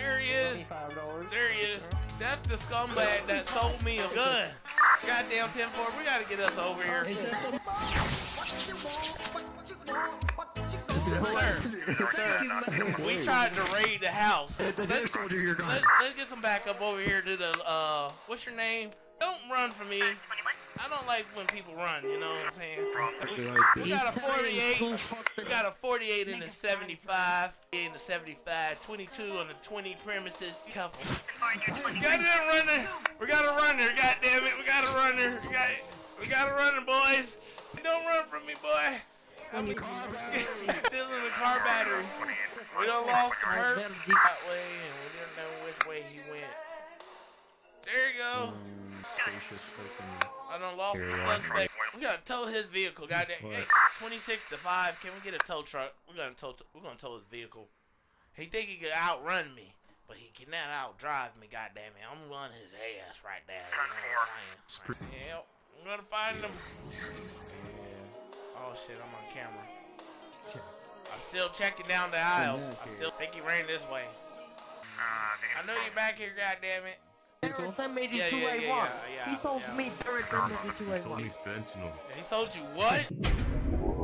There he is. There he is. That's the scumbag that sold me a gun. Goddamn 10 4. We gotta get us over here. Sir, sir, we tried to raid the house. Hit the dead soldier. Let, let's get some backup over here to the, uh, what's your name? Don't run from me. I don't like when people run, you know what I'm saying? We, we got a 48. We got a 48 in the 75, in the 75, 22 on the 20 premises. Couple. Goddamn runner. We got a runner. God damn it. We got a runner. We got, we got a runner, boys. Don't run from me, boy. I'm still in the car battery. We done lost the perk that way, and we didn't know which way he went. There you go. I done lost the suspect. We gotta tow his vehicle, goddamn. Hey, 26 to 5. Can we get a tow truck? We're gonna tow. We're gonna tow his vehicle. He think he could outrun me, but he cannot outdrive me. Goddamn it! I'm running his ass right there. You know what I'm saying? Yep. I'm gonna find him. Yeah. Oh shit! I'm on camera. I'm still checking down the aisles. I still think he ran this way. I know you're back here, goddammit. That made you Yeah, two yeah, A yeah, yeah, He sold yeah. me Barrett that made you two A one. He sold you what?